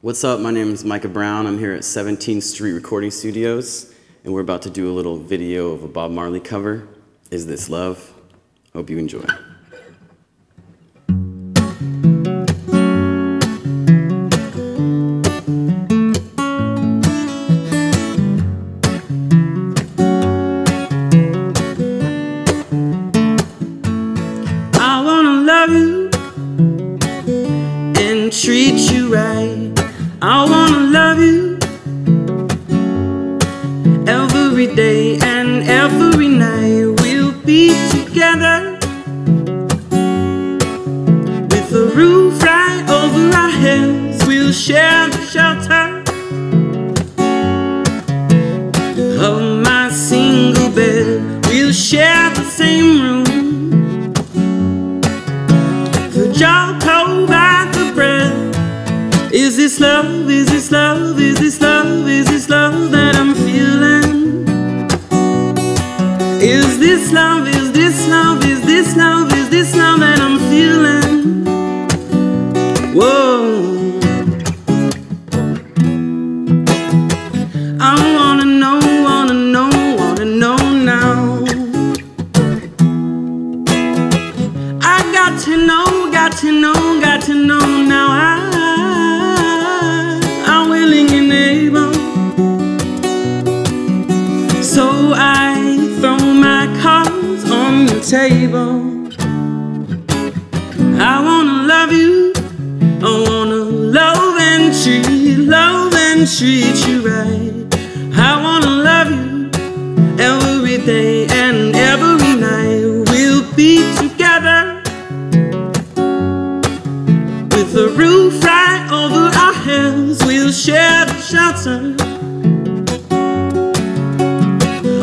What's up? My name is Micah Brown. I'm here at 17th Street Recording Studios, and we're about to do a little video of a Bob Marley cover. Is This Love? Hope you enjoy. I wanna love you and treat you right. I wanna love you every day and every night. We'll be together with a roof right over our heads. We'll share the shelter of my single bed. We'll share the same this love? Is this love? Is this love? Is this love table. I wanna love you. I wanna love and treat, love and treat you right. I wanna love you every day and every night. We'll be together with a roof right over our heads. We'll share the shelter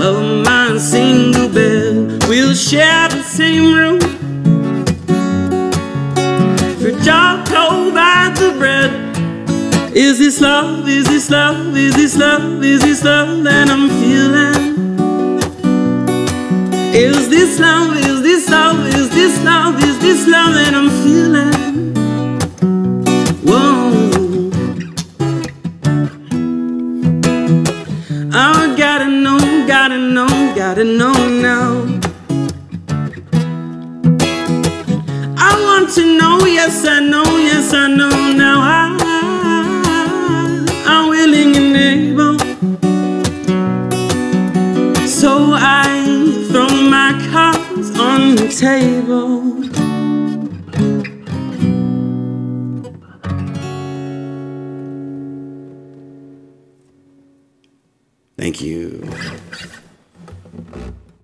of my single bed. We'll share the same room. For Jah provide the bread. Is this love? Is this love? Is this love? Is this love that I'm feeling? Is this love? Is this love? Is this love? Is this love that I'm feeling? Whoa. I gotta know, gotta know, gotta know now. To know, yes I know, yes I know now. I, I'm willing and able. So I throw my cards on the table. Thank you.